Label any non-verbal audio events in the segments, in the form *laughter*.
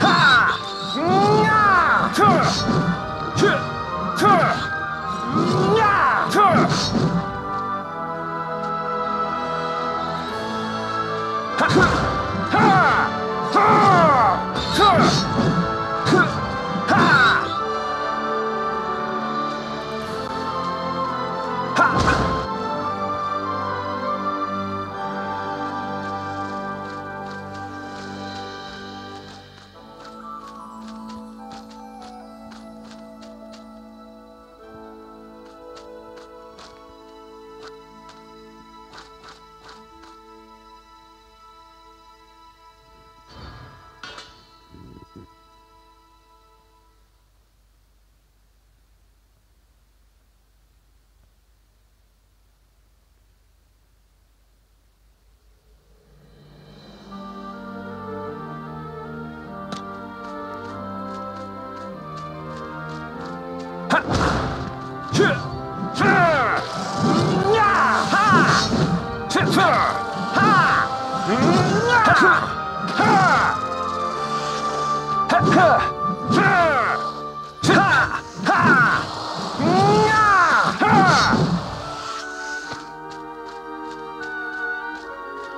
哈，嗯啊，去，去，去，嗯。去，是，呀，哈，去，是，哈，嗯，哈，去，哈，哈，去，是，哈，哈，嗯，哈，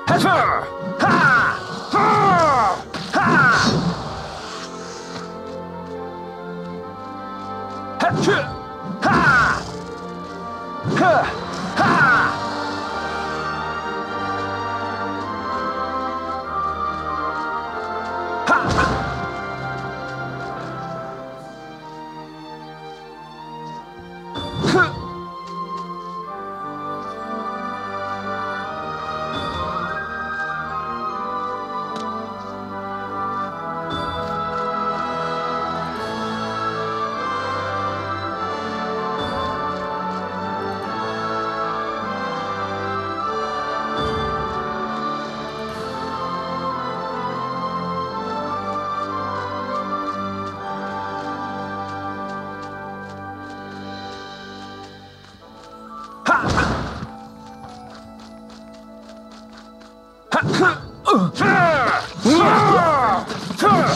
哈，哈，哈。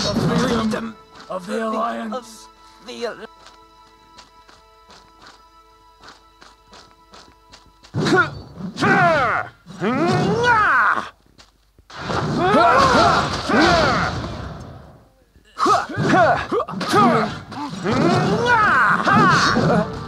of the freedom of the Alliance. Of the, of Ha!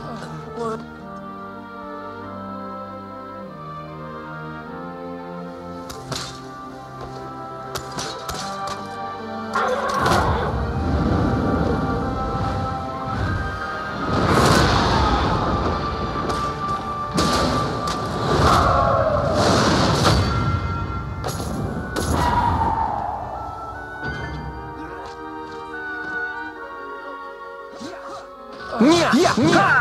你看。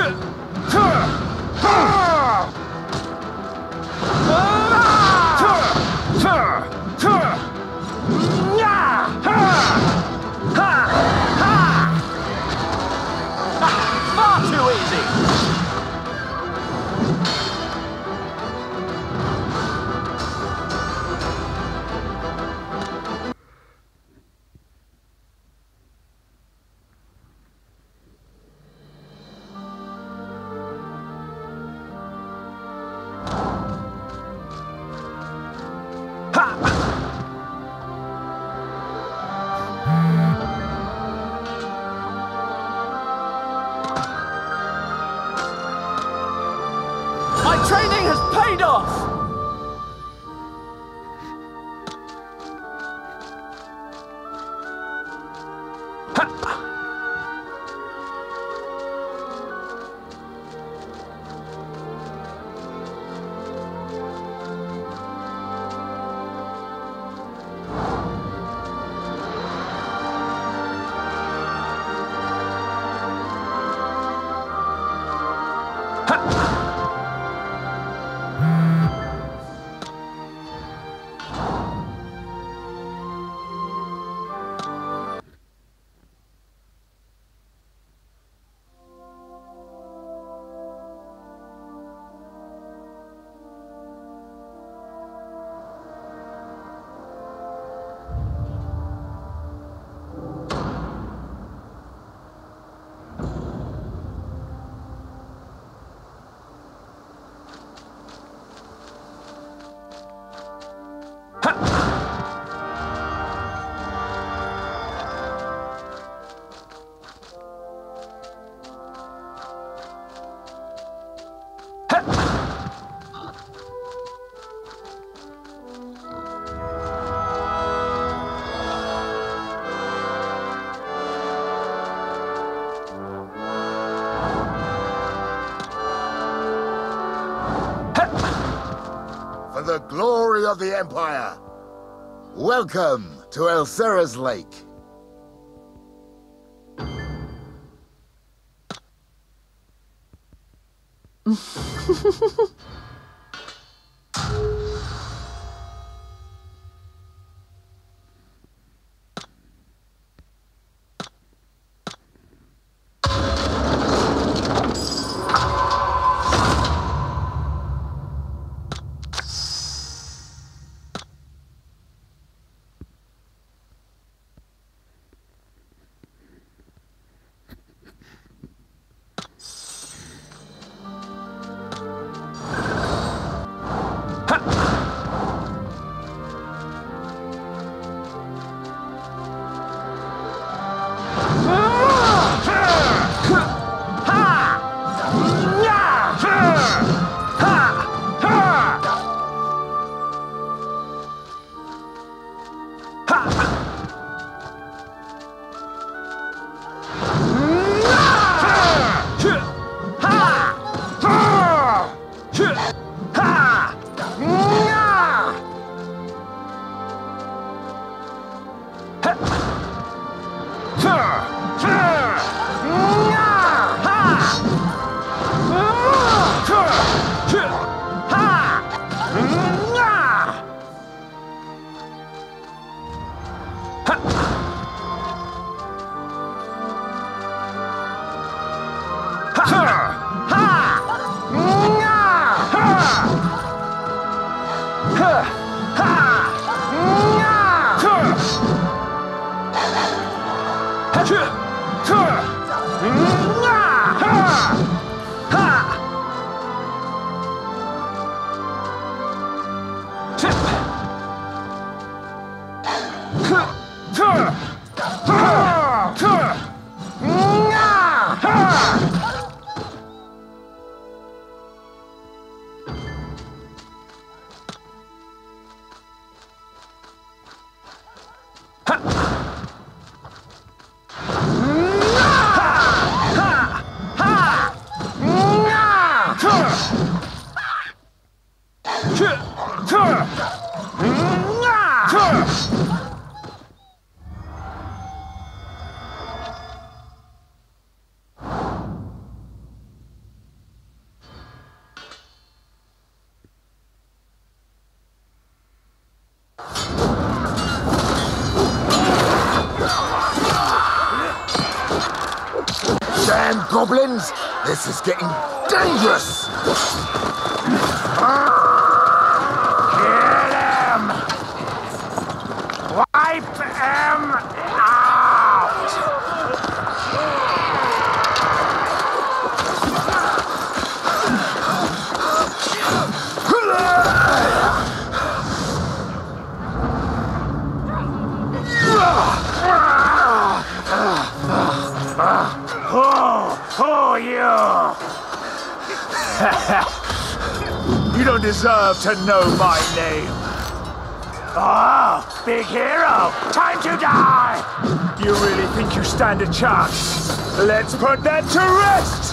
是 of the Empire. Welcome to Elsera's Lake. *laughs* 吃嗯啊哈 goblins! This is getting dangerous! Ah. You! *laughs* you don't deserve to know my name. Oh, big hero! Time to die! You really think you stand a chance? Let's put that to rest!